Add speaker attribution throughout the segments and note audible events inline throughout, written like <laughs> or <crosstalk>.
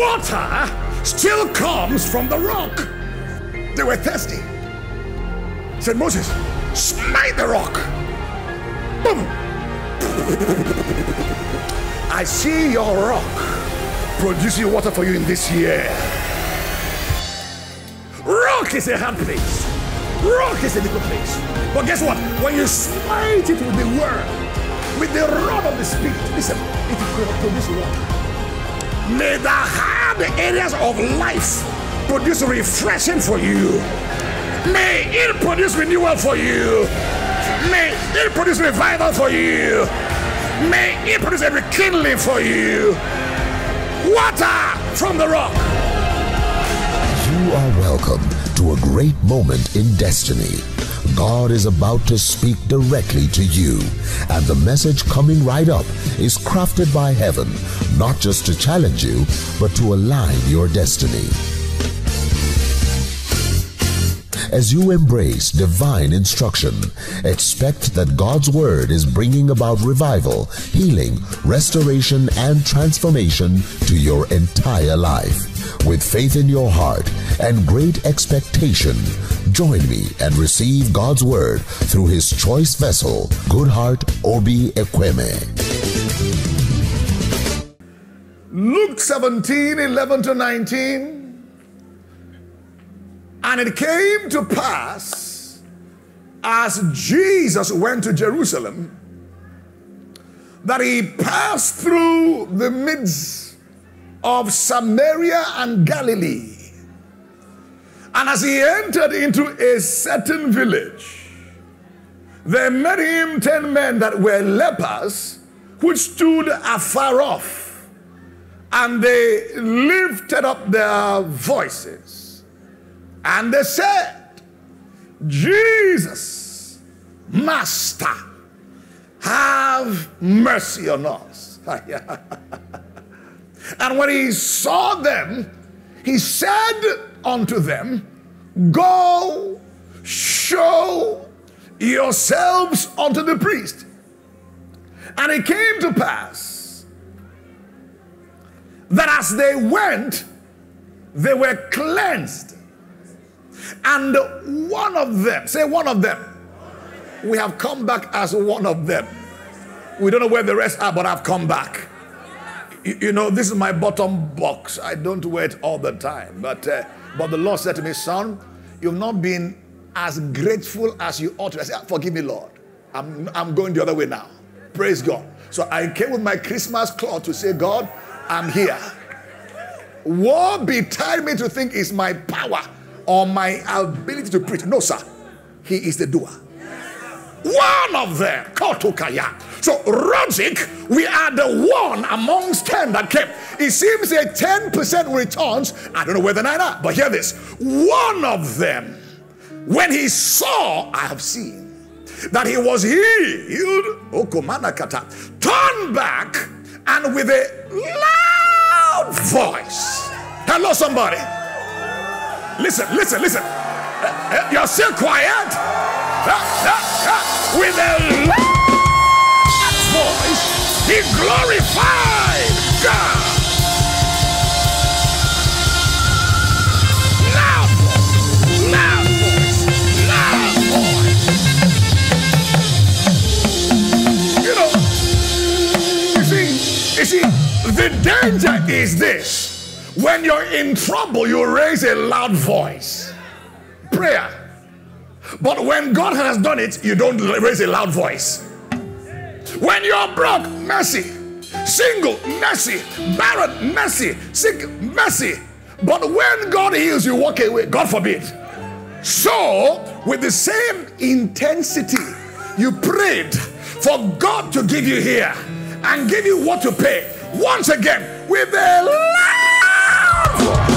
Speaker 1: water still comes from the rock. They were thirsty. Said Moses, smite the rock. Boom. <laughs> I see your rock producing water for you in this year. Rock is a hard place. Rock is a difficult place. But guess what? When you smite it with the word, with the rod of the spirit, listen, it will produce water. May the hard areas of life produce refreshing for you. May it produce renewal for you. May it produce revival for you. May it produce a rekindling for you. Water from the rock.
Speaker 2: You are welcome to a great moment in destiny. God is about to speak directly to you, and the message coming right up is crafted by heaven, not just to challenge you, but to align your destiny. As you embrace divine instruction, expect that God's Word is bringing about revival, healing, restoration, and transformation to your entire life. With faith in your heart and great expectation, join me and receive God's Word through His choice vessel, Goodheart Obi Ekweme.
Speaker 1: Luke 17 11 to 19. And it came to pass as Jesus went to Jerusalem that he passed through the midst of Samaria and Galilee. And as he entered into a certain village, there met him ten men that were lepers, which stood afar off, and they lifted up their voices and they said, Jesus, Master, have mercy on us. <laughs> and when he saw them, he said unto them, Go show yourselves unto the priest. And it came to pass that as they went, they were cleansed. And one of them, say one of them, we have come back as one of them. We don't know where the rest are, but I've come back. You, you know, this is my bottom box. I don't wear it all the time. But, uh, but the Lord said to me, Son, you've not been as grateful as you ought to. I said, Forgive me, Lord. I'm, I'm going the other way now. Praise God. So I came with my Christmas cloth to say, God, I'm here. War betide me to think is my power or my ability to preach. No, sir. He is the doer. One of them, Kotokaya. So, Rogic, we are the one amongst 10 that came. It seems a 10% returns. I don't know where the nine are, but hear this. One of them, when he saw, I have seen that he was healed, Okomanakata, turned back and with a loud voice. Hello, somebody. Listen, listen, listen. Uh, uh, you're still quiet. Uh, with a loud he glorified God. Loud voice, loud voice, loud voice. You know, you see, you see, the danger is this. When you're in trouble, you raise a loud voice. Prayer. But when God has done it, you don't raise a loud voice. When you're broke, mercy. Single, mercy. Barren, mercy. Sick, mercy. But when God heals, you walk away. God forbid. So, with the same intensity, you prayed for God to give you here and give you what to pay. Once again, with a loud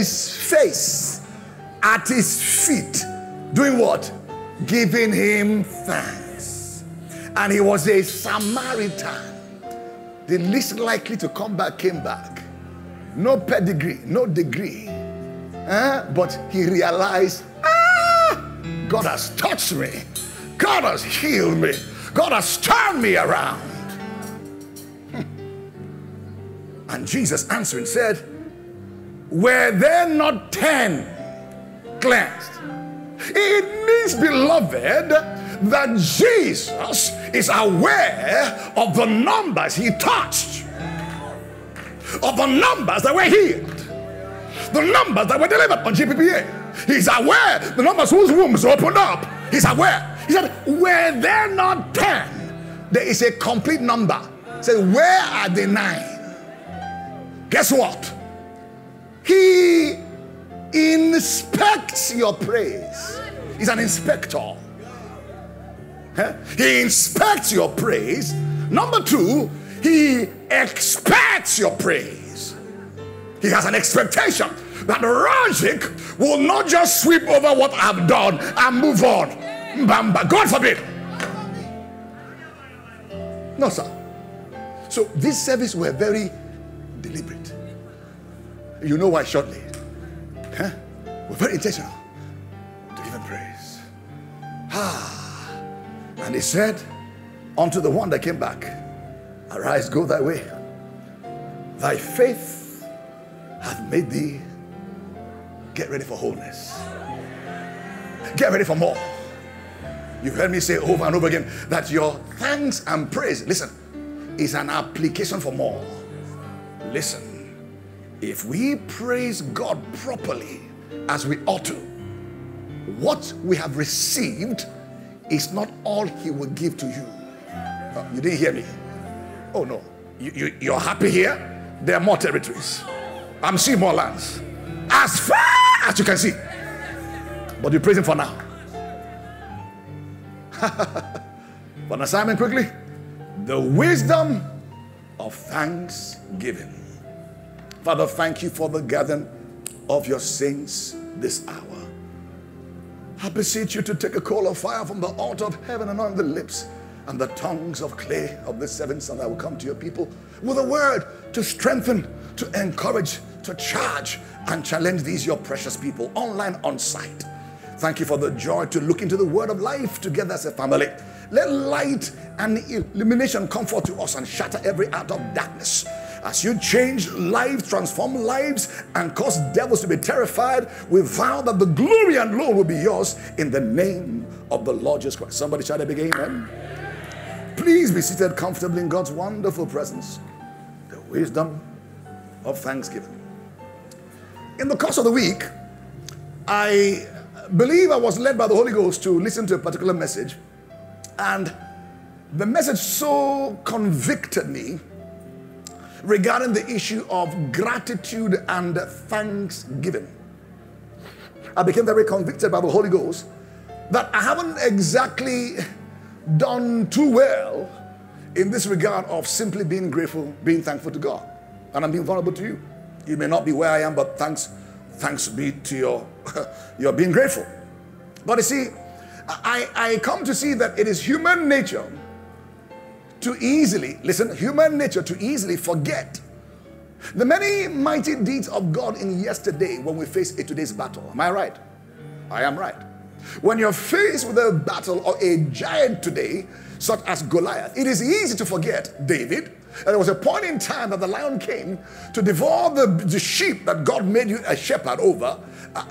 Speaker 1: his face at his feet, doing what? Giving him thanks. And he was a Samaritan. The least likely to come back came back. No pedigree, no degree. Eh? But he realized, ah, God has touched me. God has healed me. God has turned me around. <laughs> And Jesus answering said, Were there not ten cleansed? It means, beloved, that Jesus is aware of the numbers he touched, of the numbers that were healed, the numbers that were delivered on GPPA. He's aware the numbers whose wombs opened up. He's aware. He said, Were there not ten? There is a complete number. Said, Where are the nine? Guess what? Inspects your praise. He's an inspector. He inspects your praise. Number two, he expects your praise. He has an expectation that logic will not just sweep over what I've done and move on. Bamba. God forbid. No, sir. So this service were very deliberate. You know why shortly. Very intentional to give him praise. Ah. And he said unto the one that came back, Arise, go thy way. Thy faith hath made thee get ready for wholeness. Get ready for more. You've heard me say over and over again that your thanks and praise, listen, is an application for more. Listen, if we praise God properly as we ought to, what we have received is not all He will give to you. Oh, you didn't hear me. Oh, no. You, you, you're happy here? There are more territories. I'm seeing more lands. As far as you can see. But you praise Him for now. <laughs> For an assignment quickly the wisdom of thanksgiving. Father, thank you for the gathering of your saints this hour. I beseech you to take a coal of fire from the altar of heaven and on the lips and the tongues of clay of the seven sons that will come to your people with a word to strengthen, to encourage, to charge, and challenge these your precious people online on site. Thank you for the joy to look into the word of life together as a family. Let light and illumination come forth to us and shatter every out of darkness. As you change lives, transform lives, and cause devils to be terrified, we vow that the glory and Lord will be yours in the name of the Lord Jesus Christ. Somebody shout a big amen. Please be seated comfortably in God's wonderful presence. The wisdom of thanksgiving. In the course of the week, I believe I was led by the Holy Ghost to listen to a particular message. And the message so convicted me regarding the issue of gratitude and thanksgiving. I became very convicted by the Holy Ghost that I haven't exactly done too well in this regard of simply being grateful, being thankful to God. And I'm being vulnerable to you. You may not be where I am, but thanks Thanks be to your, <laughs> your being grateful. But you see, I, I come to see that it is human nature to easily, listen, human nature to easily forget the many mighty deeds of God in yesterday when we face a today's battle. Am I right? I am right. When you're faced with a battle or a giant today, such as Goliath, it is easy to forget David, and there was a point in time that the lion came to devour the, the sheep that God made you a shepherd over.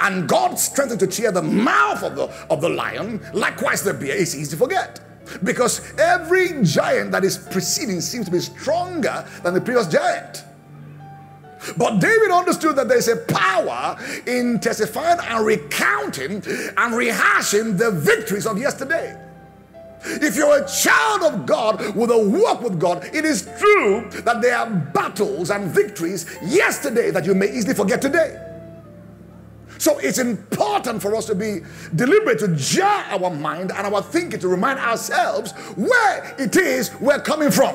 Speaker 1: And God strengthened to tear the mouth of the, of the lion. Likewise, the bear is easy to forget. Because every giant that is preceding seems to be stronger than the previous giant. But David understood that there's a power in testifying and recounting and rehashing the victories of yesterday. If you're a child of God with a walk with God, it is true that there are battles and victories yesterday that you may easily forget today. So it's important for us to be deliberate, to jar our mind and our thinking, to remind ourselves where it is we're coming from.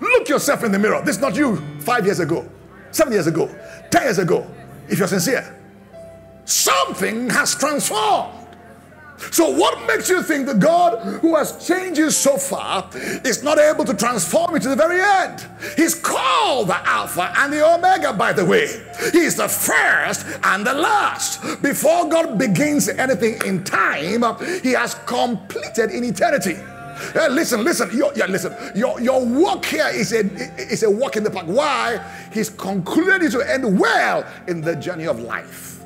Speaker 1: Look yourself in the mirror. This is not you five years ago, seven years ago, ten years ago. If you're sincere, something has transformed. So, what makes you think the God who has changed you so far is not able to transform you to the very end? He's called the Alpha and the Omega, by the way. He's the first and the last. Before God begins anything in time, He has completed in eternity. Hey, listen, listen, your, yeah, listen. Your, your work here is a, is a walk in the park. Why? He's concluded to end well in the journey of life.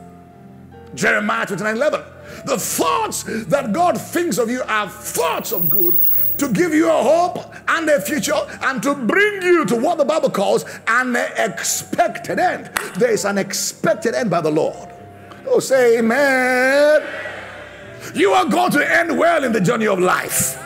Speaker 1: Jeremiah 29 11. The thoughts that God thinks of you are thoughts of good to give you a hope and a future and to bring you to what the Bible calls an expected end. There is an expected end by the Lord. Oh, say amen. You are going to end well in the journey of life.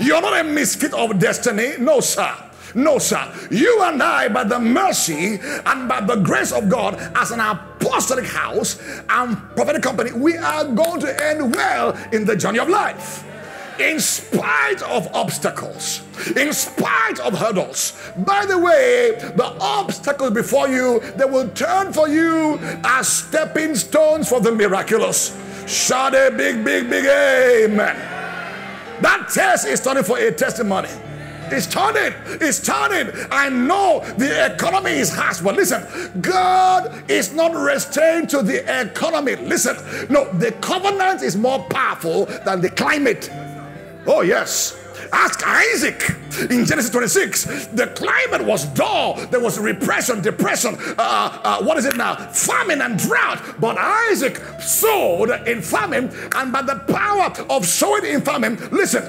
Speaker 1: You're not a misfit of destiny. No, sir. No, sir. You and I, by the mercy and by the grace of God, as an apostolic house and prophetic company, we are going to end well in the journey of life. In spite of obstacles, in spite of hurdles. By the way, the obstacles before you, they will turn for you as stepping stones for the miraculous. Shout a big, big, big amen. That test is turning for a testimony. It's turning. It's turning. I know the economy is harsh, but listen, God is not restrained to the economy. Listen, no, the covenant is more powerful than the climate. Oh, yes. Ask Isaac in Genesis 26. The climate was dull. There was repression, depression. Uh, uh, what is it now? Famine and drought. But Isaac sowed in famine, and by the power of sowing in famine, listen,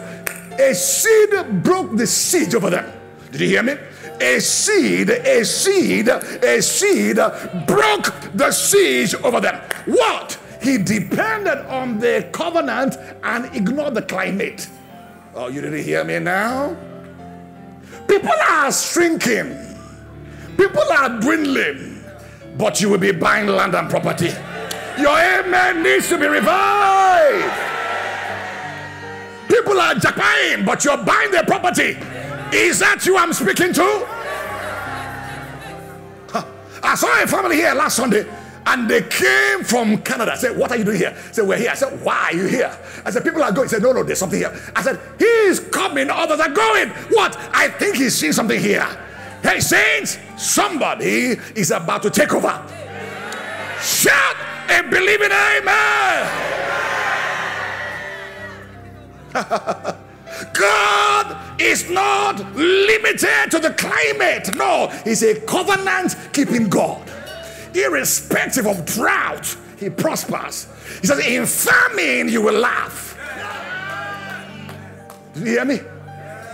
Speaker 1: a seed broke the siege over them. Did you hear me? A seed, a seed, a seed broke the siege over them. What? He depended on the covenant and ignored the climate. Oh, you didn't hear me now? People are shrinking, people are dwindling, but you will be buying land and property. Your amen needs to be revived. People are jackpying, but you're buying their property. Is that you I'm speaking to? Huh. I saw a family here last Sunday and they came from Canada. I said, What are you doing here? I said, We're here. I said, Why are you here? I said, People are going. He said, No, no, there's something here. I said, He's coming, others are going. What? I think he's seeing something here. Hey, saints, somebody is about to take over. Shout and believe in amen. <laughs> God is not limited to the climate. No, He's a covenant keeping God. Irrespective of drought, He prospers. He says, In famine, you will laugh. Did you hear me?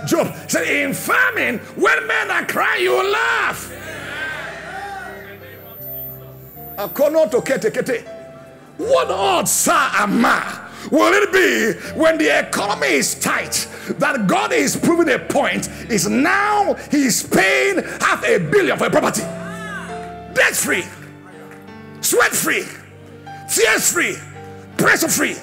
Speaker 1: Job said, In famine, when men are crying, you will laugh. What odds, sir, ama? Will it be when the economy is tight that God is proving a point is now he's paying half a billion for a property? Debt free sweat free tears free pressure free.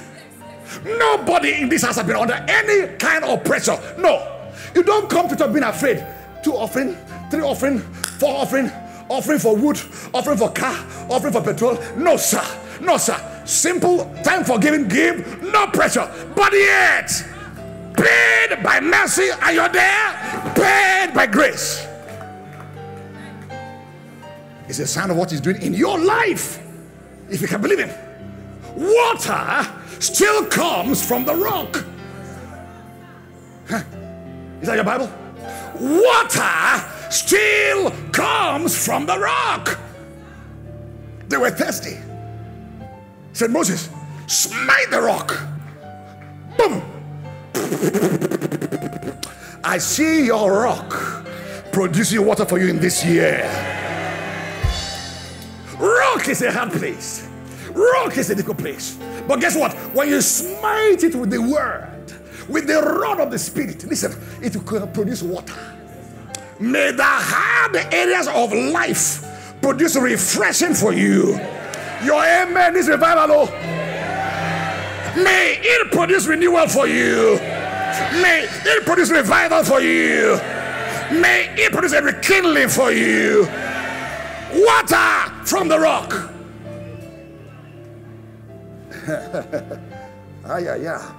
Speaker 1: Nobody in this house has been under any kind of pressure. No. You don't come to church being afraid. Two offering three offering four offering offering for wood offering for car offering for petrol. No sir. No sir Simple, time for giving, give, no pressure. But yet, paid by mercy, are you there? Paid by grace. It's a sign of what He's doing in your life. If you can believe Him. Water still comes from the rock. Huh? Is that your Bible? Water still comes from the rock. They were thirsty said, Moses, smite the rock. Boom. I see your rock producing water for you in this year. Rock is a hard place. Rock is a difficult place. But guess what? When you smite it with the word, with the rod of the spirit, listen, it will produce water. May the hard areas of life produce refreshing for you. Your amen is revival. Oh. May it produce renewal for you. May it produce revival for you. May it produce a rekindling for you. Water from the rock. <laughs> ah, yeah, yeah.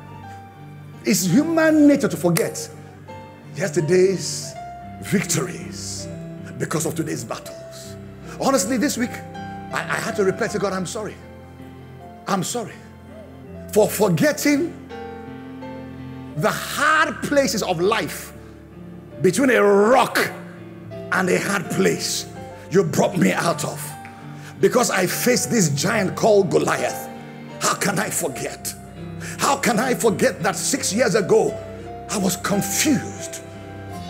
Speaker 1: It's human nature to forget yesterday's victories because of today's battles. Honestly, this week, I, I had to repent to God, I'm sorry. I'm sorry for forgetting the hard places of life between a rock and a hard place you brought me out of because I faced this giant called Goliath. How can I forget? How can I forget that six years ago I was confused,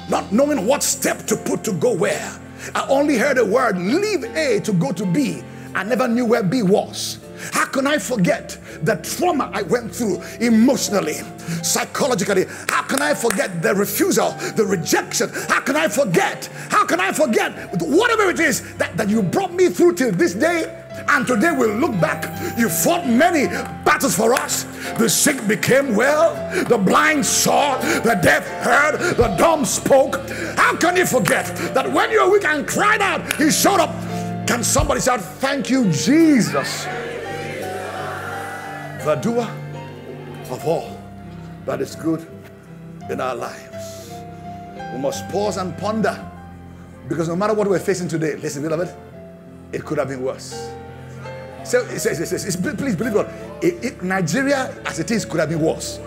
Speaker 1: not knowing what step to put to go where? I only heard a word leave A to go to B. I never knew where B was. How can I forget the trauma I went through emotionally, psychologically? How can I forget the refusal, the rejection? How can I forget? How can I forget whatever it is that, that you brought me through till this day? And today we'll look back. You fought many battles for us. The sick became well, the blind saw, the deaf heard, the dumb spoke. How can you forget that when you're weak and cried out, He showed up? Can somebody shout, Thank you, Jesus? The doer of all that is good in our lives. We must pause and ponder because no matter what we're facing today, listen, beloved, it could have been worse. So, so, so, so please believe God. It, it, Nigeria, as it is, could have been worse.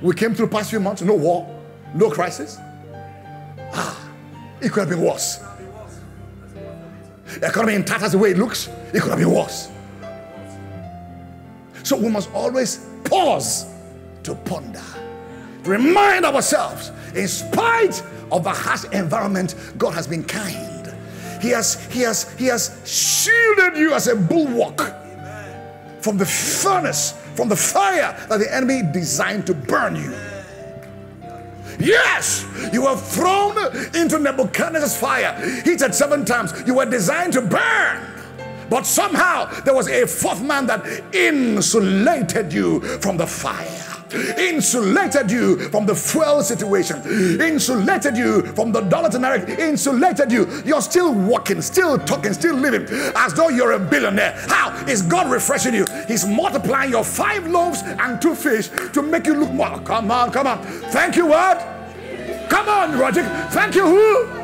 Speaker 1: We came through the past few months, no war, no crisis. Ah, it could have been worse. The economy in tatters the way it looks, it could have been worse. So we must always pause to ponder, remind ourselves, in spite of the harsh environment, God has been kind. He has, he has, he has shielded you as a bulwark from the furnace, from the fire that the enemy designed to burn you. Yes, you were thrown into Nebuchadnezzar's fire. He said seven times, you were designed to burn. But somehow there was a fourth man that insulated you from the fire insulated you from the fuel situation, insulated you from the dollar to naira, insulated you. You're still walking, still talking, still living as though you're a billionaire. How is God refreshing you? He's multiplying your five loaves and two fish to make you look more. Come on, come on. Thank you, what? Come on, Roger. Thank you, who?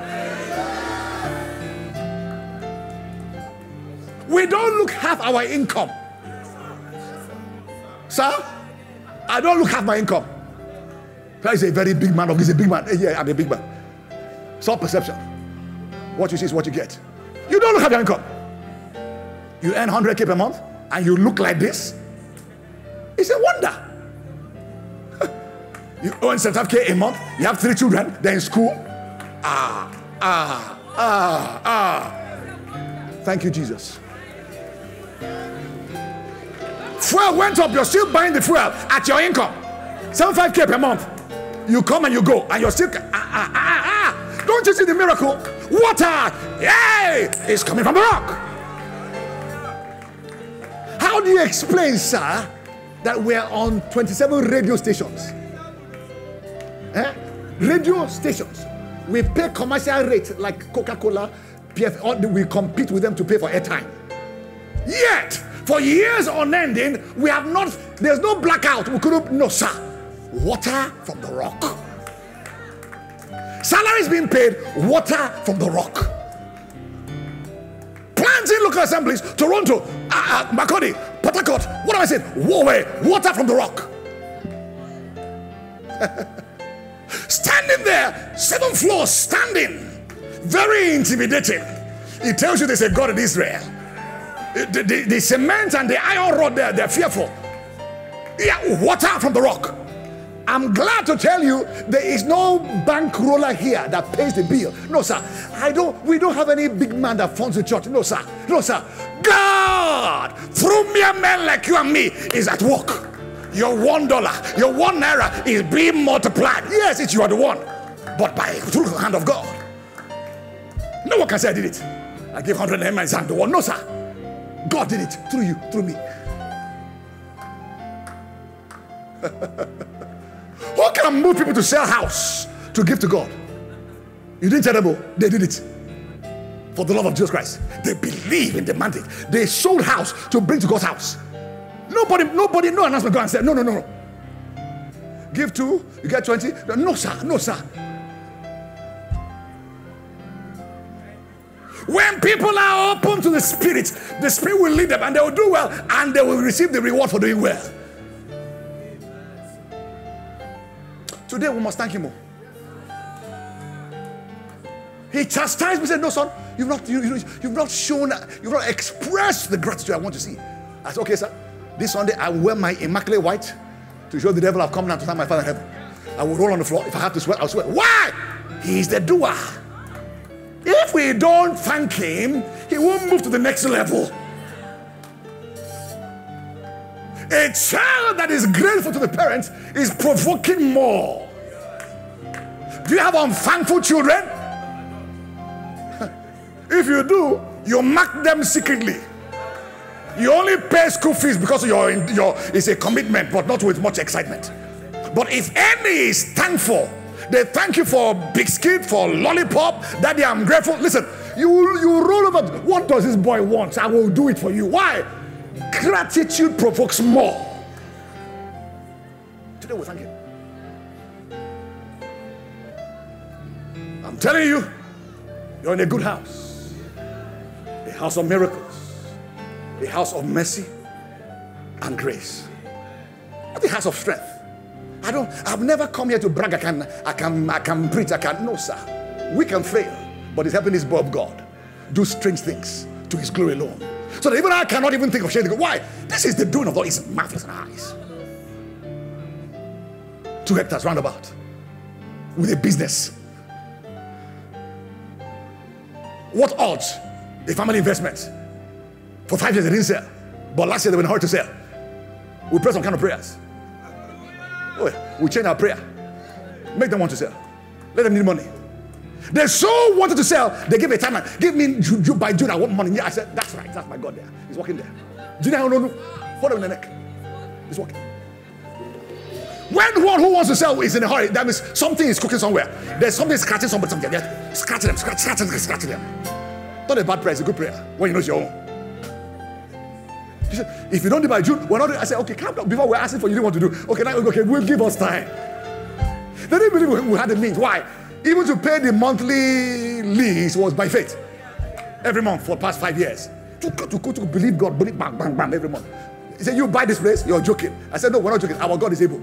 Speaker 1: We don't look half our income. Sir? I don't look half my income. He's a very big man. He's a big man. Yeah, I'm a big man. Self perception. What you see is what you get. You don't look half your income. You earn 100k per month and you look like this. It's a wonder. <laughs> you earn 75k a month. You have three children. They're in school. Ah, ah, ah, ah. Thank you, Jesus. Fuel went up, you're still buying the fuel at your income. 75k per month. You come and you go, and you're still. Ah, ah, ah, ah. Don't you see the miracle? Water, yay, is coming from the rock. How do you explain, sir, that we're on 27 radio stations? Eh? Radio stations. We pay commercial rates like Coca Cola, PF, we compete with them to pay for airtime. Yet, for years on ending, we have not, there's no blackout. We couldn't, no, sir. Water from the rock. Salaries being paid, water from the rock. Plans in local assemblies, Toronto, uh, uh, Makurdi, Port Harcourt, what am I saying? Warway, water from the rock. <laughs> standing there, seven floors standing, very intimidating. It tells you there's a God in Israel the, the, the cement and the iron rod there, they're fearful. Yeah, water from the rock. I'm glad to tell you there is no bankroller here that pays the bill. No, sir. I don't we don't have any big man that funds the church. No, sir. No, sir. God, through mere men like you and me, is at work. Your one dollar, your one naira is being multiplied. Yes, it's you are the one, but by through the hand of God. No one can say I did it. I gave 100 and I'm the one. No, sir. God did it through you, through me. <laughs> Who can move people to sell house to give to God. You didn't tell them, oh, they did it for the love of Jesus Christ. They believe in the mandate. They sold house to bring to God's house. Nobody, nobody, no announcement go and say, no, no, no, no. Give two, you get 20. No, sir, no, sir. When people are open to the Spirit, the Spirit will lead them and they will do well and they will receive the reward for doing well. Today we must thank Him more. He chastised me and said, No, son, you've not, you, you've not shown, you've not expressed the gratitude I want to see. I said, Okay, sir, this Sunday I will wear my immaculate white to show the devil I've come down to thank my Father in heaven. I will roll on the floor. If I have to sweat, I'll sweat. Why? He's the doer. If we don't thank him, he won't move to the next level. A child that is grateful to the parents is provoking more. Do you have unthankful children? <laughs> if you do, you mark them secretly. You only pay school fees because your, your it's a commitment, but not with much excitement. But if any is thankful, they thank you for biscuit, for lollipop. Daddy, I'm grateful. Listen, you you roll over. What does this boy want? I will do it for you. Why? Gratitude provokes more. Today we thank you. I'm telling you, you're in a good house. A house of miracles. A house of mercy and grace. Not a house of strength. I don't, I've never come here to brag. I can, I can, I can preach. I can, no, sir. We can fail, but it's helping His boy of God do strange things to His glory alone. So that even I cannot even think of sharing. Why? This is the doing of God. It's marvelous in our eyes. Two hectares roundabout with a business. What odds? A family investment. For five years they didn't sell, but last year they were in a hurry to sell. We pray some kind of prayers. Oh, we change our prayer. Make them want to sell. Let them need money. They so wanted to sell, they give a timeline. Give me by June, I want money. Yeah, I said, that's right. That's my God there. He's walking there. Do you know how no? Hold on the neck. He's walking. When one who wants to sell is in a hurry, that means something is cooking somewhere. There's something scratching somebody, something. They're scratching them, scratch, scratching, scratching them. Not a bad prayer, it's a good prayer. When you know it's your own. He said, if you don't do by June, we're not doing. I said, okay, calm down. Before we're asking for you, didn't want to do. Okay, now okay, we'll give us time. They didn't believe we- had the means. Why? Even to pay the monthly lease was by faith. Every month for the past five years. To, to, to, to believe God, believe bang, bang, bang, every month. He said, You buy this place, you're joking. I said, No, we're not joking. Our God is able.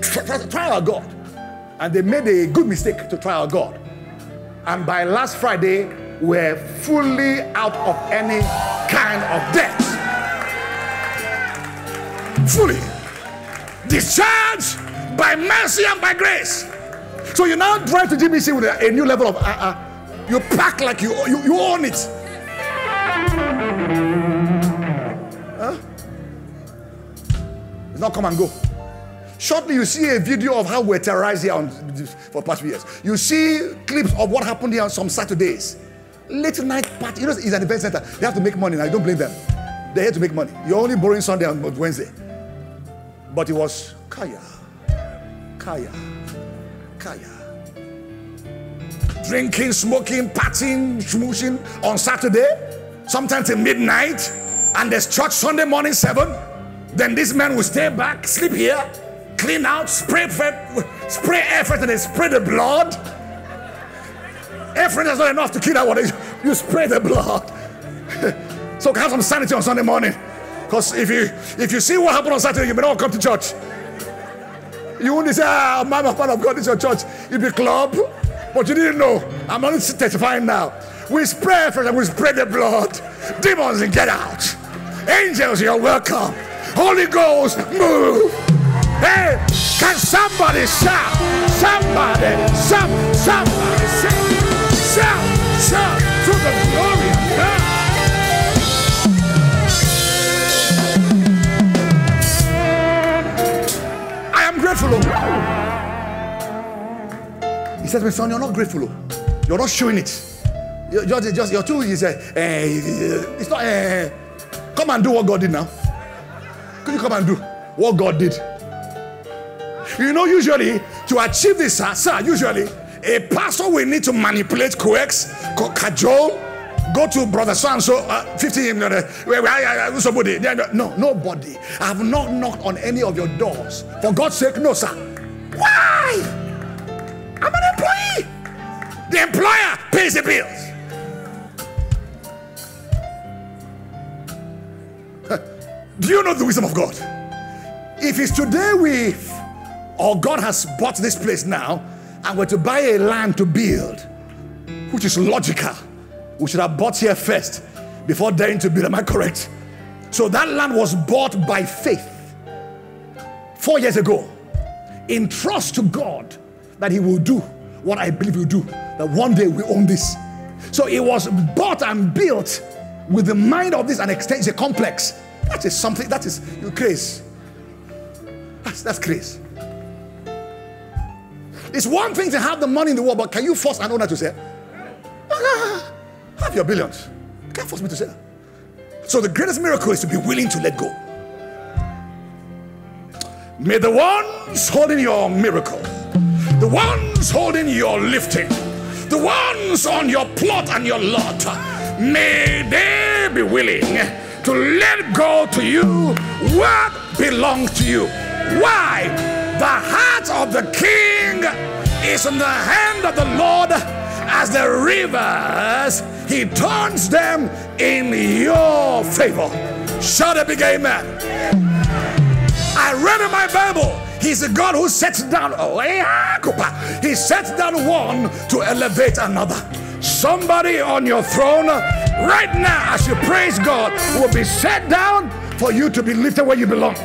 Speaker 1: Try our God. And they made a good mistake to try our God. And by last Friday, we're fully out of any kind of debt. Fully. Discharged by mercy and by grace. So you now drive to GBC with a, new level of uh, uh, you pack like you, you you own it. Huh? It's not come and go. Shortly, you see a video of how we're terrorized here on, for past few years. You see clips of what happened here on some Saturdays. Late night party. You know, it's an event center. They have to make money. Now, You don't blame them. They're here to make money. You're only borrowing Sunday and Wednesday. But it was Kaya. Kaya. Kaya. Drinking, smoking, partying, schmooshing on Saturday, sometimes till midnight, and there's church Sunday morning, 7. Then this man will stay back, sleep here, clean out, spray, spray air and then spray the blood. Freshener is not enough to kill that water. You spray the blood. <laughs> so have some sanity on Sunday morning. Because if you if you see what happened on Saturday, you may not come to church. You won't say, ah, man of man of God, this is your church. You be club, but you didn't know. I'm only testifying now. We spread first and we spread the blood. Demons get out. Angels, you're welcome. Holy Ghost, move. Hey, can somebody shout? Somebody, some, somebody shout. Shout, shout Grateful. oh. He says, My son, you're not grateful. oh. You're not showing it. You're just, just your two is uh, uh, it's not uh, come and do what God did now. Could you come and do what God did? You know, usually to achieve this, sir, sir, usually a pastor will need to manipulate, coax, co- cajole, go to brother so and so, uh, 50 million, where, where, where, somebody. No, nobody. I have not knocked on any of your doors. For God's sake, no, sir. Why? I'm an employee. The employer pays the bills. Do you know the wisdom of God? If it's today we, or God has bought this place now, and we're to buy a land to build, which is logical, we should have bought here first before daring to build. Am I correct? So that land was bought by faith four years ago, in trust to God that He will do what I believe He will do. That one day we own this. So it was bought and built with the mind of this and extends a complex. That is something that is you. That's that's crazy. It's one thing to have the money in the world, but can you force an owner to say, ah, have your billions? You can't force me to say that. So the greatest miracle is to be willing to let go. May the ones holding your miracle, the ones holding your lifting, the ones on your plot and your lot, may they be willing to let go to you what belongs to you. Why? The heart of the king is in the hand of the Lord as the rivers, he turns them in your favor. Shout a big amen. I read in my Bible, he's a God who sets down, oh, eh, ah, he sets down one to elevate another. Somebody on your throne right now, as you praise God, will be set down for you to be lifted where you belong.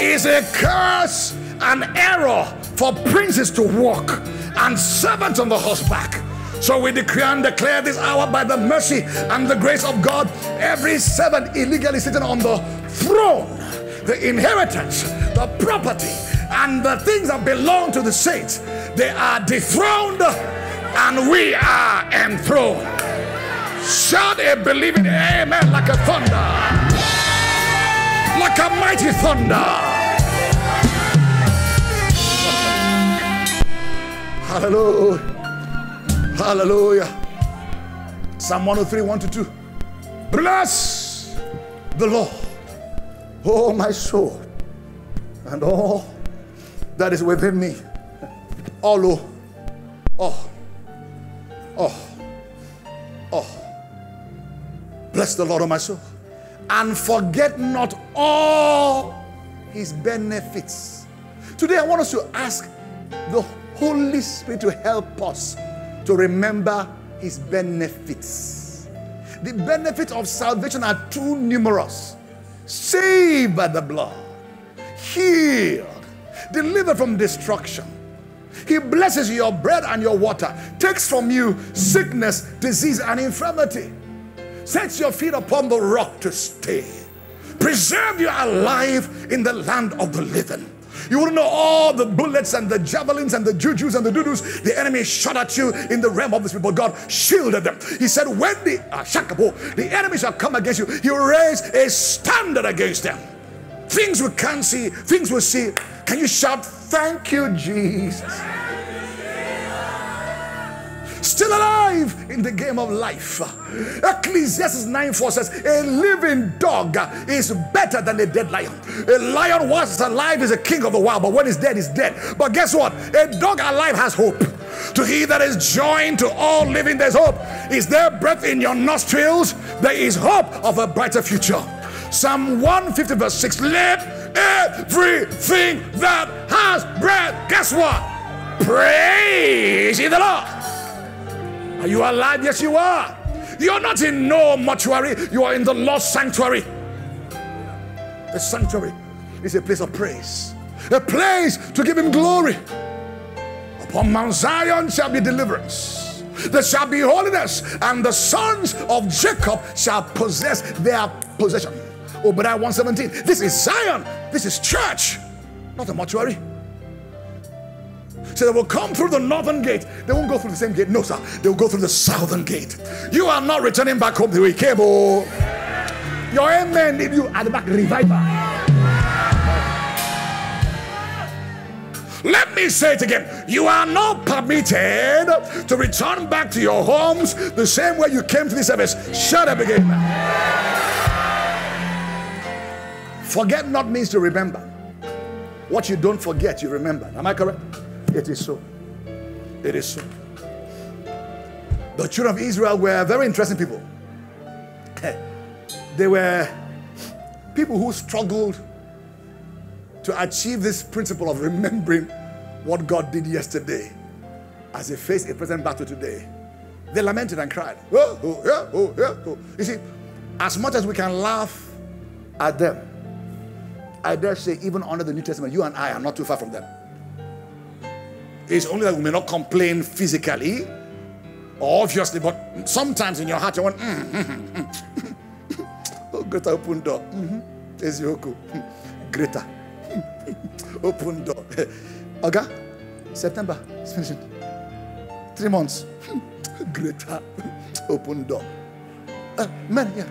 Speaker 1: Is a curse an error for princes to walk and servants on the horseback. So we decree and declare this hour by the mercy and the grace of God, every servant illegally sitting on the throne, the inheritance, the property, and the things that belong to the saints, they are dethroned and we are enthroned. Shout a believing amen like a thunder like a mighty thunder. Hallelujah. Hallelujah. Psalm 103, 1 to 2. Bless the Lord, oh my soul, and all that is within me. All oh, oh, oh, oh. Bless the Lord, oh my soul and forget not all his benefits. Today, I want us to ask the Holy Spirit to help us to remember his benefits. The benefits of salvation are too numerous saved by the blood, healed, delivered from destruction. He blesses your bread and your water, takes from you sickness, disease, and infirmity sets your feet upon the rock to stay. Preserve you alive in the land of the living. You wouldn't know all the bullets and the javelins and the jujus and the dudus the enemy shot at you in the realm of spirit, but God shielded them. He said, When the uh, the enemy shall come against you, he will raise a standard against them. Things we can't see, things we see. Can you shout, Thank you, Jesus? Still alive in the game of life. Ecclesiastes 9 4 says, A living dog is better than a dead lion. A lion, once alive, is a king of the wild, but when he's dead, he's dead. But guess what? A dog alive has hope. To he that is joined to all living, there's hope. Is there breath in your nostrils? There is hope of a brighter future. Psalm 150, verse 6 Let everything that has breath, guess what? Praise the Lord. Are you alive? Yes, you are. You're not in no mortuary, you are in the lost sanctuary. The sanctuary is a place of praise, a place to give him glory. Upon Mount Zion shall be deliverance. There shall be holiness, and the sons of Jacob shall possess their possession. Obadiah 117. This is Zion. This is church, not a mortuary. So they will come through the northern gate. They won't go through the same gate. No, sir. They will go through the southern gate. You are not returning back home the way you came. Oh. Your amen need you at the back revival. Let me say it again. You are not permitted to return back to your homes the same way you came to this service. Shut up again. Forget not means to remember. What you don't forget, you remember. Am I correct? It is so. It is so. The children of Israel were very interesting people. Eh. They were people who struggled to achieve this principle of remembering what God did yesterday as they face a present battle today. They lamented and cried. Oh, oh, yeah, oh, yeah, oh. You see, as much as we can laugh at them, I dare say, even under the New Testament, you and I are not too far from them. It's only that we may not complain physically, obviously, but sometimes in your heart you want, mm, mm, mm, <laughs> oh, greater open door. Mm-hmm. Ezioku. Greater. <laughs> open door. <laughs> Oga, September, it's finishing. Three months. greater open door. Uh, men, yeah.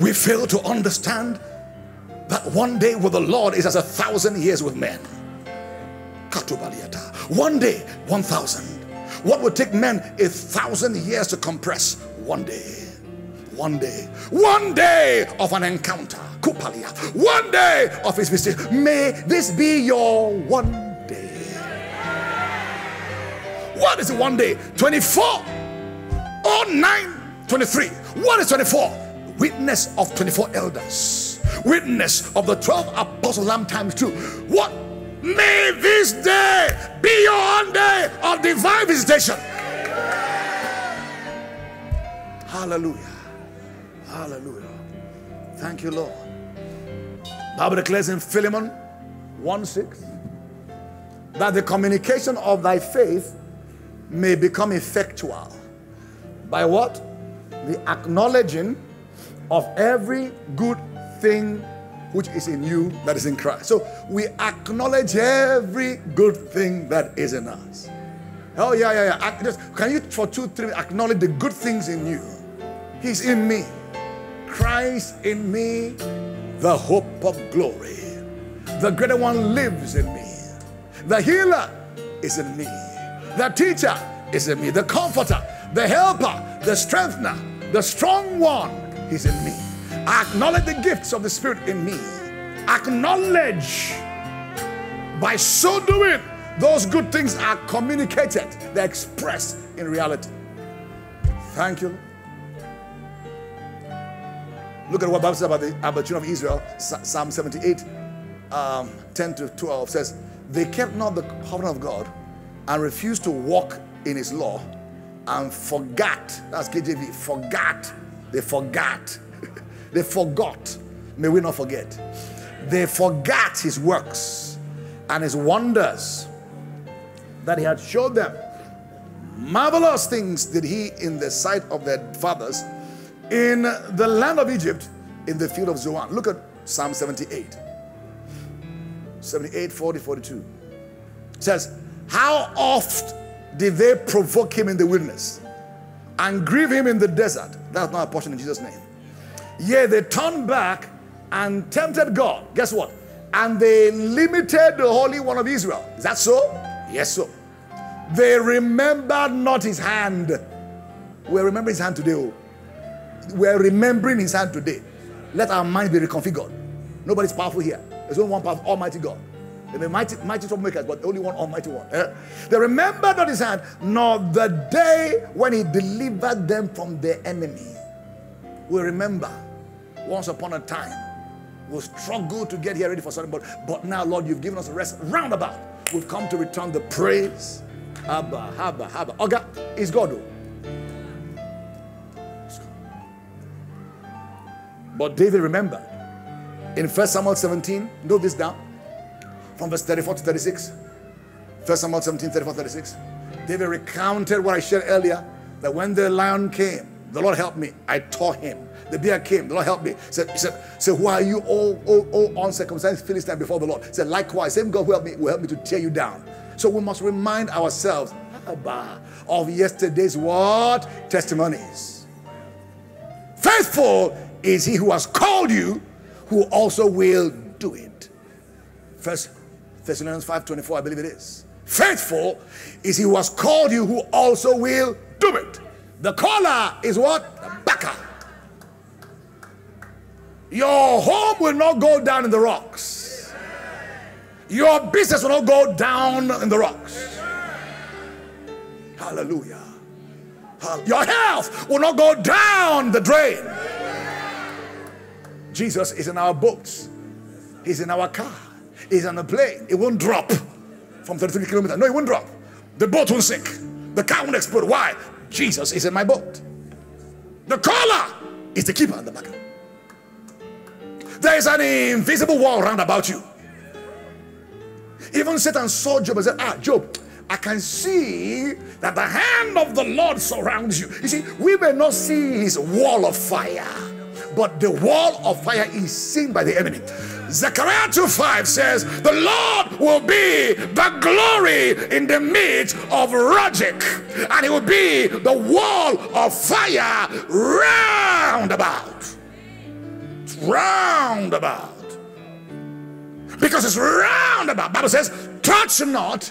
Speaker 1: We fail to understand that one day with the Lord is as a thousand years with men. One day, one thousand. What would take men a thousand years to compress? One day. One day. One day of an encounter. Kupalia. One day of his visit. May this be your one day. What is one day? 24 or 9, 23. What is 24? Witness of 24 elders. Witness of the 12 apostles lamb times two. What? May this day be your own day of divine visitation. Hallelujah. Hallelujah. Thank you, Lord. Bible declares in Philemon 1 6 that the communication of thy faith may become effectual. By what? The acknowledging of every good thing which is in you that is in Christ. So we acknowledge every good thing that is in us. Oh, yeah, yeah, yeah. Just, can you, for two, three, acknowledge the good things in you? He's in me. Christ in me, the hope of glory. The greater one lives in me. The healer is in me. The teacher is in me. The comforter, the helper, the strengthener, the strong one is in me. Acknowledge the gifts of the Spirit in me. Acknowledge by so doing, those good things are communicated, they're expressed in reality. Thank you. Look at what Bible says about the, about the children of Israel. Psalm 78, um, 10 to 12 says, They kept not the covenant of God and refused to walk in his law and forgot. That's KJV. Forgot. They forgot. They forgot. May we not forget. They forgot his works and his wonders that he had showed them. Marvelous things did he in the sight of their fathers in the land of Egypt in the field of Zoan. Look at Psalm 78. 78, 40, 42. It says, How oft did they provoke him in the wilderness and grieve him in the desert? That's not a portion in Jesus' name. Yea, they turned back and tempted God. Guess what? And they limited the Holy One of Israel. Is that so? Yes, so. They remembered not his hand. We remember his hand today. Oh. We're remembering his hand today. Let our mind be reconfigured. Nobody's powerful here. There's only one powerful, Almighty God. There may mighty, mighty troublemakers, but only one Almighty one. Eh? They remembered not his hand, nor the day when he delivered them from their enemy. We remember once upon a time we struggled to get here ready for something, but, but now, Lord, you've given us a rest roundabout. We've come to return the praise. Abba, Abba, Abba. Oga, is oh. God. But David remembered in 1 Samuel 17, note this down from verse 34 to 36. 1 Samuel 17, 34, 36. David recounted what I shared earlier that when the lion came, the Lord helped me. I tore him. The bear came. The Lord helped me. Said, he said, so why are you all, all, all uncircumcised Philistine before the Lord? He said, likewise, same God who helped me will help me to tear you down. So we must remind ourselves of yesterday's what? Testimonies. Faithful is he who has called you, who also will do it. First Thessalonians 5:24, I believe it is. Faithful is he who has called you, who also will do it. The caller is what? The backer. Your home will not go down in the rocks. Your business will not go down in the rocks. Hallelujah. Your health will not go down the drain. Jesus is in our boats. He's in our car. He's on the plane. It won't drop from 33 kilometers. No, it won't drop. The boat won't sink. The car won't explode. Why? Jesus is in my boat. The caller is the keeper in the back. There is an invisible wall round about you. Even Satan saw Job and said, Ah, Job, I can see that the hand of the Lord surrounds you. You see, we may not see his wall of fire, but the wall of fire is seen by the enemy. Zechariah 2:5 says, The Lord will be the glory in the midst of Rogic, and it will be the wall of fire round about. Round about. Because it's round about. Bible says, touch not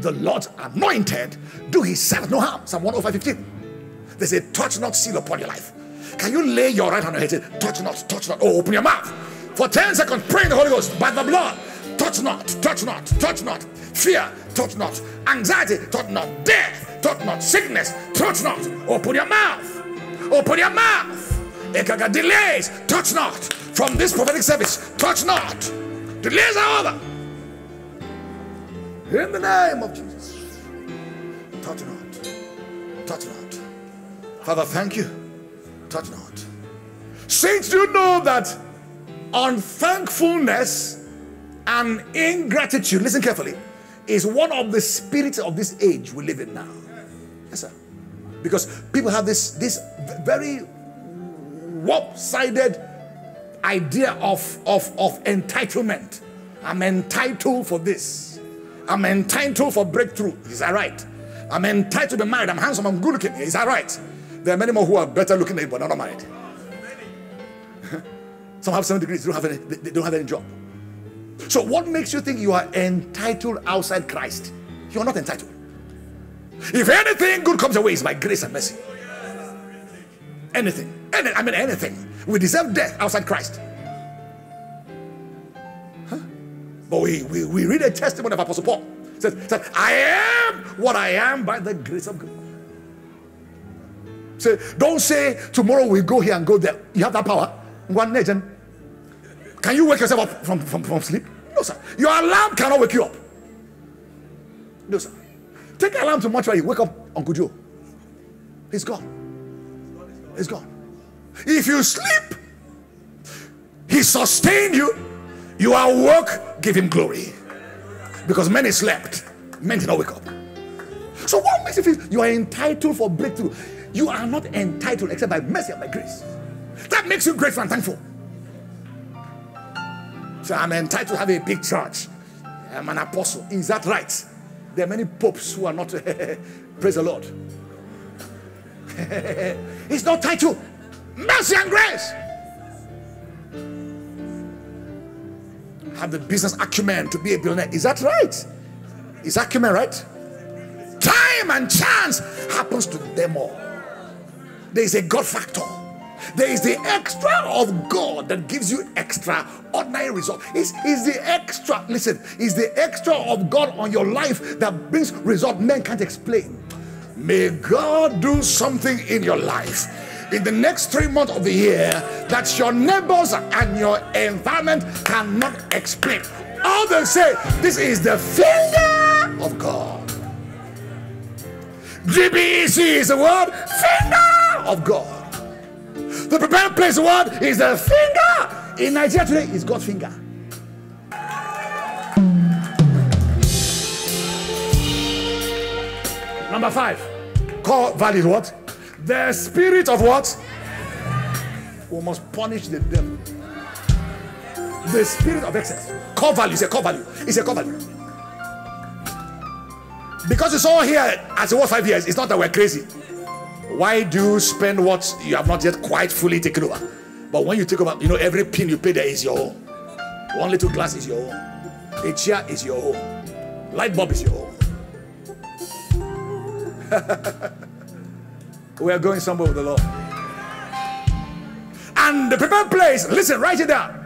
Speaker 1: the Lord's anointed, do his servant no harm. Psalm 105 15. They say, touch not seal upon your life. Can you lay your right hand on your head? Say, touch not, touch not. Oh, open your mouth. For 10 seconds, pray in the Holy Ghost by the blood. Touch not, touch not, touch not. Fear, touch not. Anxiety, touch not. Death, touch not. Sickness, touch not. Open your mouth. Open your mouth. Delays, touch not. From this prophetic service, touch not. Delays are over. In the name of Jesus. Touch not. Touch not. Father, thank you. Touch not. Saints, do you know that unthankfulness and ingratitude, listen carefully, is one of the spirits of this age we live in now. Yes, sir. Because people have this, this very warp-sided idea of, of, of entitlement. I'm entitled for this. I'm entitled for breakthrough. Is that right? I'm entitled to be married. I'm handsome. I'm good looking. Is that right? There are many more who are better looking than you, but not married. <laughs> Some have seven degrees. They don't have any. They don't have any job. So what makes you think you are entitled outside Christ? You are not entitled. If anything good comes your way, it's by grace and mercy. Anything. Any, I mean anything. We deserve death outside Christ. But we, we, we read a testimony of Apostle Paul. Says, says, I am what I am by the grace of God. Say, don't say tomorrow we go here and go there. You have that power. One legend. Can you wake yourself up from, from, from sleep? No, sir. Your alarm cannot wake you up. No, sir. Take alarm to mortuary. Wake up Uncle Joe. He's gone. He's gone. If you sleep, he sustained you. You are work, give him glory. Because many slept, many did not wake up. So what makes you feel you are entitled for breakthrough? You are not entitled except by mercy and by grace. That makes you grateful and thankful. So I'm entitled to have a big church. I'm an apostle. Is that right? There are many popes who are not. <laughs> praise the Lord. It's not title. Mercy and grace. Have the business acumen to be a billionaire. Is that right? Is acumen right? Time and chance happens to them all. There is a God factor. There is the extra of God that gives you extraordinary result. It's, it's the extra, listen, it's the extra of God on your life that brings result men can't explain. May God do something in your life in the next three months of the year that your neighbors and your environment cannot explain. All they say, this is the finger of God. GBEC is the word finger of God. The prepared place word is the finger. In Nigeria today, is God's finger. Number five, core value what? The spirit of what? We must punish the devil. The spirit of excess. Core value is a core value. It's a core value. Because it's all here as it was five years, it's not that we're crazy. Why do you spend what you have not yet quite fully taken over? But when you take over, you know, every pin you pay there is your own. One little glass is your own. A chair is your home. Light bulb is your home. <laughs> we are going somewhere with the Lord. And the prepared place, listen, write it down.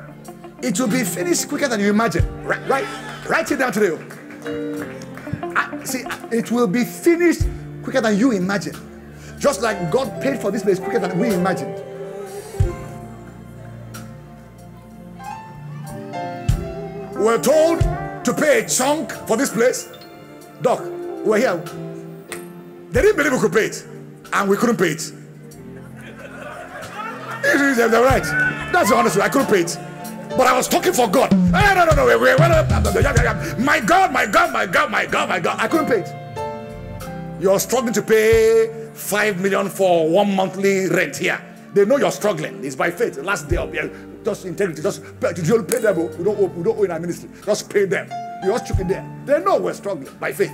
Speaker 1: It will be finished quicker than you imagine. Right, right, write it down today. I, see, ah, it will be finished quicker than you imagine. Just like God paid for this place quicker than we imagined. We're told to pay a chunk for this place. Doc, we're here. They didn't believe we could pay it, and we couldn't pay it. They're right. That's the honest way. I couldn't pay it. But I was talking for God. Eh, no, no, no, no. Wait, wait, wait, my God, my God, my God, my God, my God. I couldn't pay it. You're struggling to pay five million for one monthly rent here. They know you're struggling. It's by faith. The last day of your just integrity. Just pay, you pay them. We don't, owe, we don't owe in our ministry. Just pay them. You just chuck it there. They know we're struggling by faith.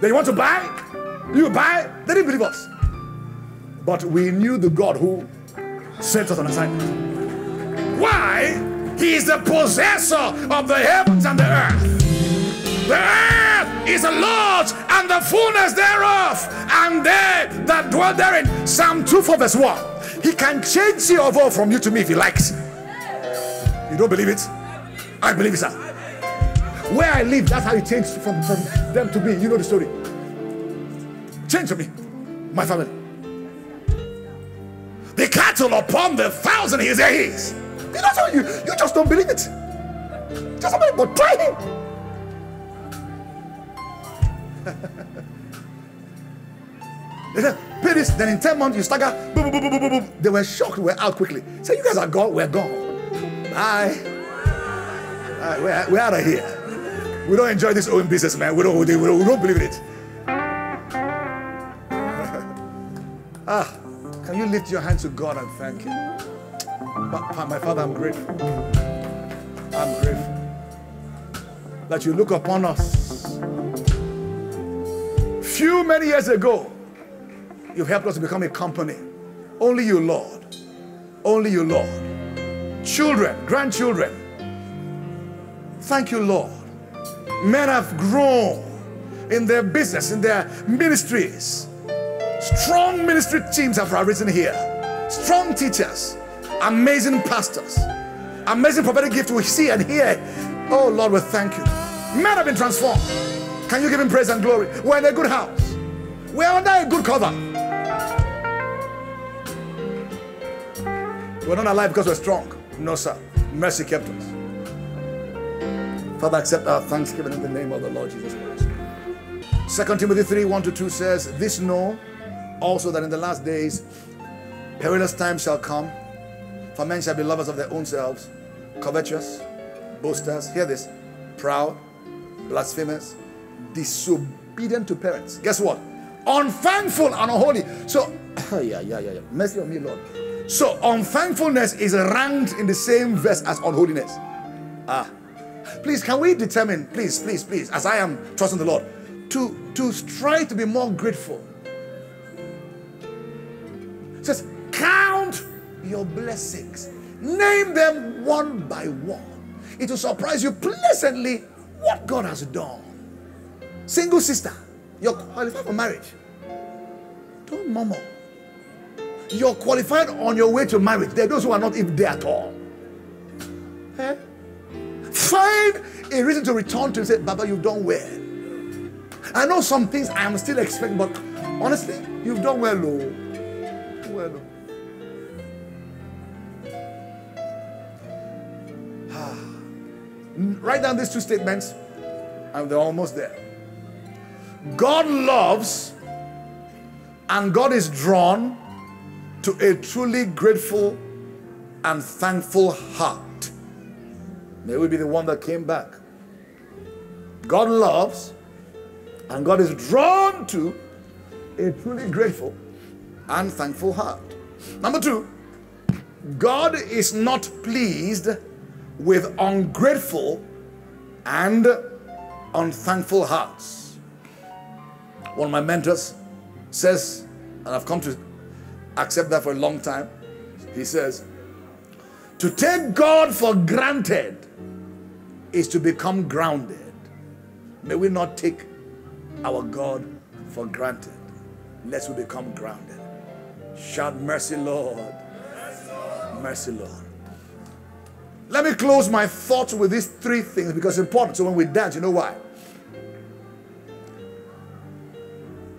Speaker 1: They want to buy. You buy. They didn't believe us. But we knew the God who sent us on assignment. Why? He is the possessor of the heavens and the earth. The earth is the Lord's and the fullness thereof, and they that dwell therein. Psalm 2 4 verse 1. He can change the over from you to me if he likes. You don't believe it? I believe it, sir. Where I live, that's how he changed from, from them to me. You know the story. Change to me, my family. The cattle upon the thousand is his. You, know, you, you just don't believe it. Just somebody, but try him. <laughs> Pay this, then in 10 months you stagger. Boom, boom, boom, boom, boom, boom. They were shocked, we're out quickly. Say, you guys are gone, we're gone. Bye. Bye. We're, we're out of here. We don't enjoy this own business, man. We don't, we don't, we don't believe in it. Ah, can you lift your hand to God and thank Him? My Father, I'm grateful. I'm grateful that you look upon us. Few many years ago, you've helped us to become a company. Only you, Lord. Only you, Lord. Children, grandchildren. Thank you, Lord. Men have grown in their business, in their ministries. Strong ministry teams have arisen here. Strong teachers amazing pastors, amazing prophetic gift we see and hear. Oh Lord, we thank you. Men have been transformed. Can you give him praise and glory? We're in a good house. We're under a good cover. We're not alive because we're strong. No, sir. Mercy kept us. Father, accept our thanksgiving in the name of the Lord Jesus Christ. Second Timothy 3 1 to 2 says, This know also that in the last days perilous times shall come for men shall be lovers of their own selves, covetous, boasters, hear this, proud, blasphemous, disobedient to parents. Guess what? Unthankful and unholy. So, <coughs> yeah, yeah, yeah, yeah. Mercy on me, Lord. So, unthankfulness is ranked in the same verse as unholiness. Ah. Please, can we determine, please, please, please, as I am trusting the Lord, to, to strive to be more grateful? Says, count your blessings. Name them one by one. It will surprise you pleasantly what God has done. Single sister, you're qualified for marriage. Don't murmur. You're qualified on your way to marriage. There are those who are not even there at all. Eh? Find a reason to return to and say, Baba, you've done well. I know some things I am still expecting, but honestly, you've done well, oh. Well, oh. Ah. Write down these two statements, and they're almost there. God loves and God is drawn to a truly grateful and thankful heart. May we be the one that came back. God loves and God is drawn to a truly grateful and thankful heart. Number two, God is not pleased with ungrateful and unthankful hearts. One of my mentors says, and I've come to accept that for a long time, he says, to take God for granted is to become grounded. May we not take our God for granted, lest we become grounded. Shout, Mercy, Lord. Mercy, Lord. Let me close my thoughts with these three things because it's important. So when we dance, you know why?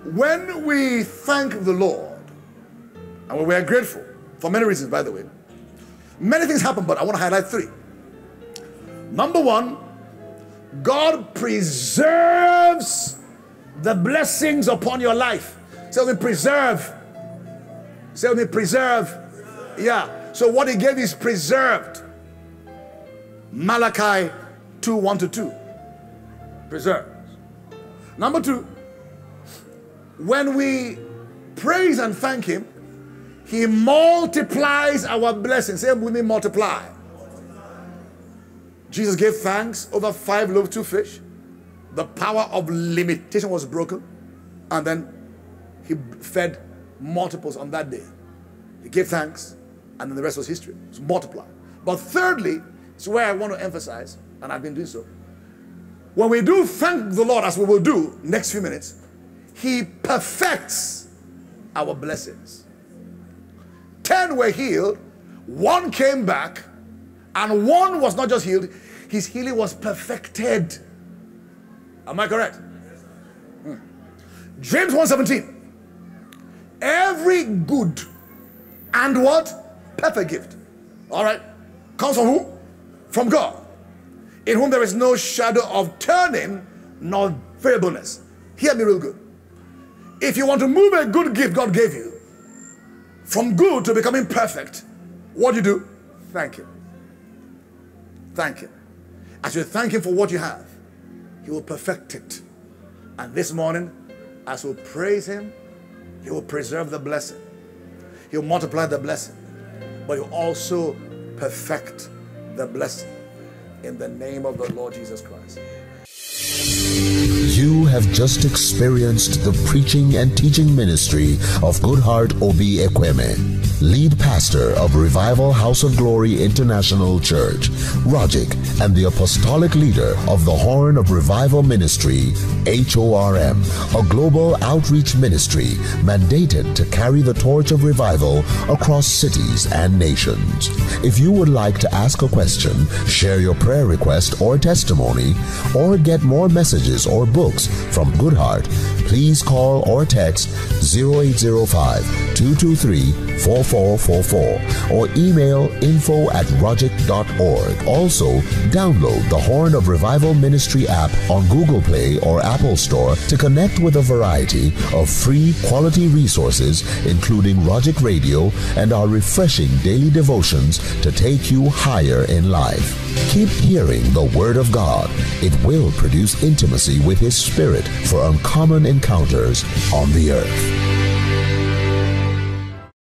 Speaker 1: When we thank the Lord, and when we are grateful, for many reasons, by the way, many things happen, but I want to highlight three. Number one, God preserves the blessings upon your life. So we preserve. Say me, preserve. Yeah. So what he gave is preserved. Malachi 2 1 to 2. Preserves. Number two, when we praise and thank him, he multiplies our blessings. Say with me, multiply. Jesus gave thanks over five loaves, two fish. The power of limitation was broken. And then he fed multiples on that day. He gave thanks, and then the rest was history. It's multiplied. But thirdly, it's where I want to emphasize, and I've been doing so. When we do thank the Lord, as we will do next few minutes, He perfects our blessings. Ten were healed, one came back, and one was not just healed, his healing was perfected. Am I correct? Hmm. James 1:17. Every good and what? Perfect gift. All right. Comes from who? From God. In whom there is no shadow of turning nor variableness. Hear me real good. If you want to move a good gift God gave you from good to becoming perfect, what do you do? Thank Him. Thank Him. As you thank Him for what you have, He will perfect it. And this morning, as we praise Him, He will preserve the blessing, He'll multiply the blessing, but He'll also perfect the blessing in the name of the Lord Jesus Christ.
Speaker 2: You have just experienced the preaching and teaching ministry of Goodheart Obi Ekweme lead pastor of Revival House of Glory International Church, Rogic, and the apostolic leader of the Horn of Revival Ministry, HORM, a global outreach ministry mandated to carry the torch of revival across cities and nations. If you would like to ask a question, share your prayer request or testimony, or get more messages or books from Goodheart, please call or text 0805 223 4444 or email info at rogic.org. Also, download the Horn of Revival Ministry app on Google Play or Apple Store to connect with a variety of free quality resources, including Rogic Radio and our refreshing daily devotions to take you higher in life. Keep hearing the Word of God. It will produce intimacy with His Spirit for uncommon encounters on the earth.